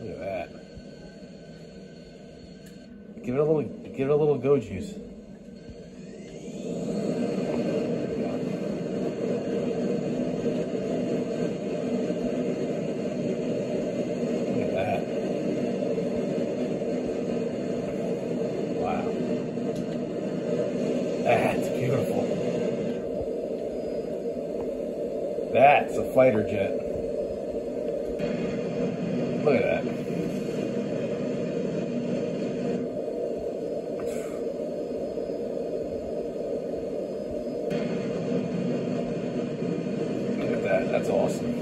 Look at that. Give it a little, give it a little go juice. That's beautiful. That's a fighter jet. Look at that. Look at that. That's awesome.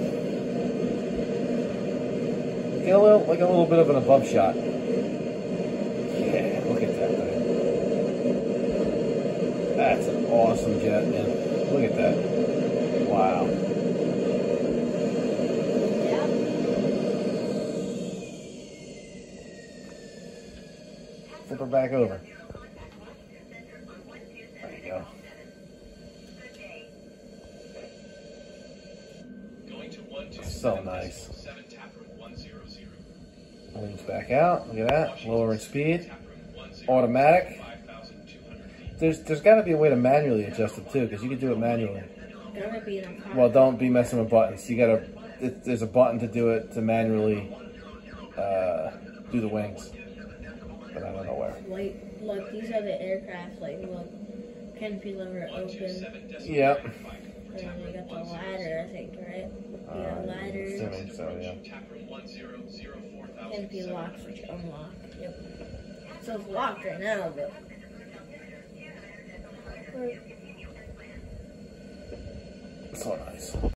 Get a little, like a little bit of an above shot. Yeah, look at that thing. That's an awesome jet, man. Look at that. Flip her back over. There you go. So nice. Moves back out. Look at that. Lowering speed. Automatic. There's there's got to be a way to manually adjust it too, because you can do it manually. Gotta be in the car. Well, don't be messing with buttons. You gotta. It, there's a button to do it to manually uh, do the wings, don't know where. Like, look, these are the aircraft. Like, look, canopy lever open. Yep. And then you got the ladder, I think, right? You Uh, got ladders. assuming so, yeah. Canopy locks, which unlock. Yep. So it's locked right now, but. So nice.